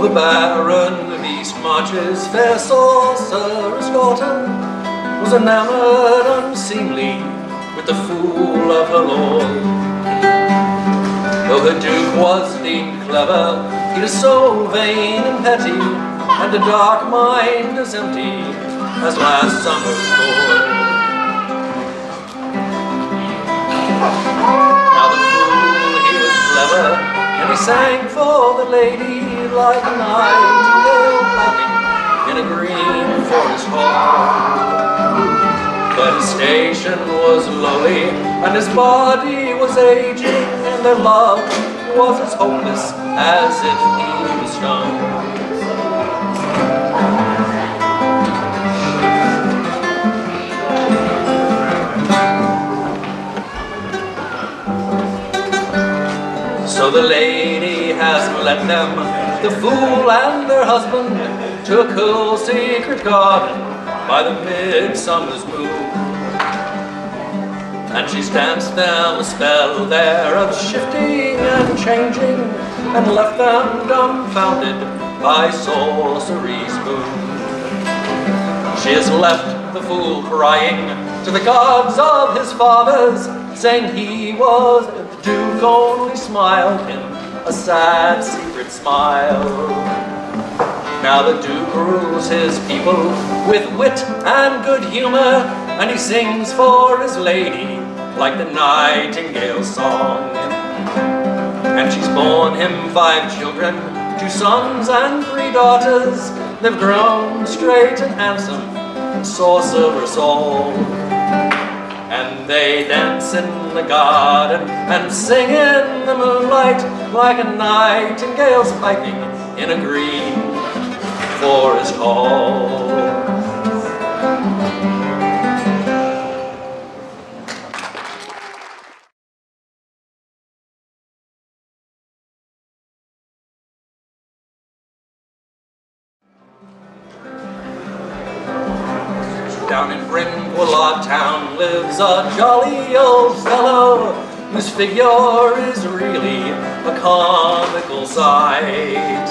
Oh, the Baron of East Marches, fair sorcerer's daughter, was enamored unseemly with the fool of her lord. Though the Duke was deemed clever, he was so vain and petty, and a dark mind as empty as last summer's gourd. He sang for the lady like a nightingale in a green forest hall. But his station was lowly, and his body was aging, and their love was as hopeless as if he was young. The lady has led them, the fool and their husband, to a cool secret garden by the midsummer's moon. And she's danced them a spell there of shifting and changing, and left them dumbfounded by sorcery's moon. She has left the fool crying to the gods of his fathers, saying he was the Duke only smiled him a sad secret smile. Now the Duke rules his people with wit and good humor, and he sings for his lady like the nightingale song. And she's borne him five children, two sons and three daughters. They've grown straight and handsome, sorcerers all. And they dance in the garden and sing in the moonlight like a nightingale's piping in a green forest hall. Down in Brynquillard town lives a jolly old fellow whose figure is really a comical sight.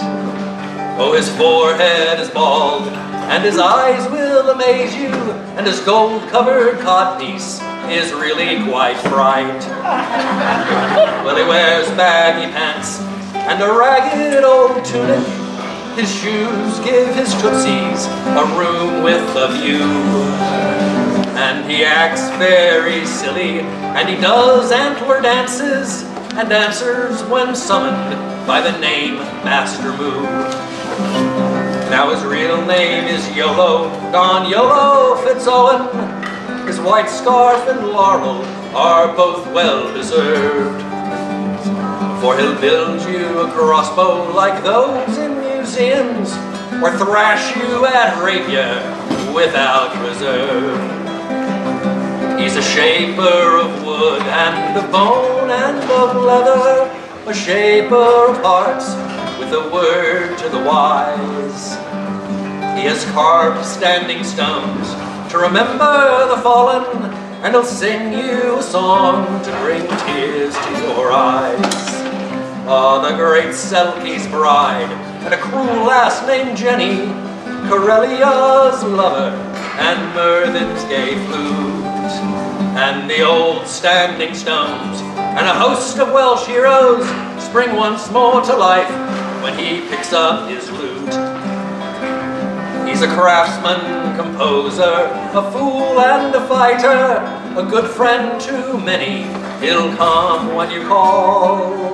Oh, his forehead is bald, and his eyes will amaze you, and his gold-covered codpiece is really quite bright. well, he wears baggy pants and a ragged old tunic. His shoes give his tootsies a room with a view. And he acts very silly, and he does antler dances, and answers when summoned by the name Master Moo. Now his real name is Iolo, Don Iolo Fitzowen. His white scarf and laurel are both well deserved. For he'll build you a crossbow like those in museums, or thrash you at rapier without reserve. He's a shaper of wood and of bone and of leather, a shaper of hearts with a word to the wise. He has carved standing stones to remember the fallen, and he'll sing you a song to bring tears to your eyes. Ah, the great Selkie's bride and a cruel lass named Jenny, Karelia's lover, and Merthin's gay flute, and the old standing stones, and a host of Welsh heroes spring once more to life when he picks up his lute. He's a craftsman, composer, a fool and a fighter, a good friend to many. He'll come when you call,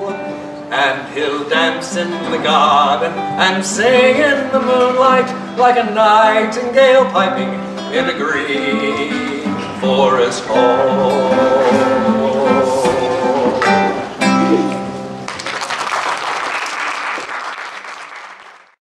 and he'll dance in the garden and sing in the moonlight like a nightingale piping in a green forest hall.